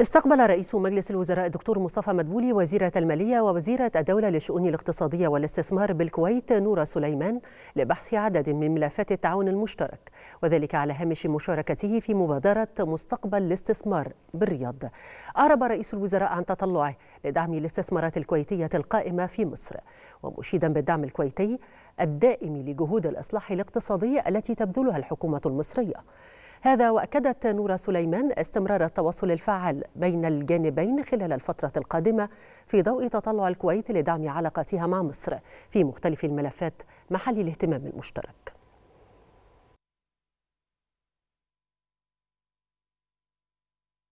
استقبل رئيس مجلس الوزراء الدكتور مصطفى مدبولي وزيرة المالية ووزيرة الدولة للشؤون الاقتصادية والاستثمار بالكويت نورة سليمان لبحث عدد من ملفات التعاون المشترك وذلك على هامش مشاركته في مبادرة مستقبل الاستثمار بالرياض. أعرب رئيس الوزراء عن تطلعه لدعم الاستثمارات الكويتية القائمة في مصر ومشيدا بالدعم الكويتي الدائم لجهود الإصلاح الاقتصادي التي تبذلها الحكومة المصرية. هذا وأكدت نورة سليمان استمرار التواصل الفعال بين الجانبين خلال الفترة القادمة في ضوء تطلع الكويت لدعم علاقاتها مع مصر في مختلف الملفات محل الاهتمام المشترك.